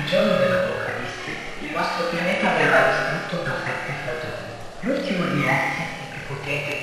Il giorno dell'Apocalisse, il vostro pianeta verrà distrutto da sette stagioni. L'ultimo di esse, che potete